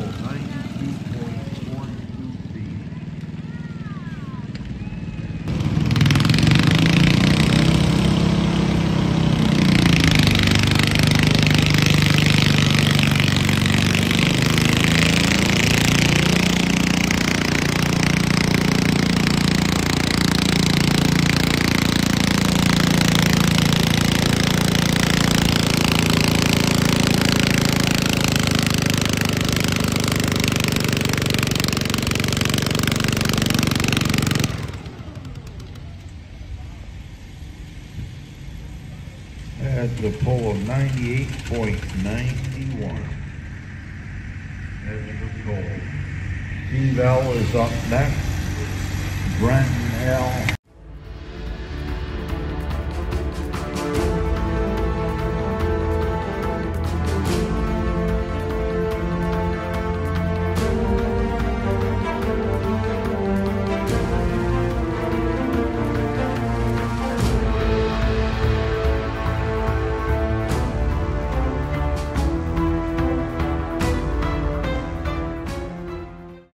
cold. At the pull of 98.91. As we're told. Steve L is up next. Brenton L.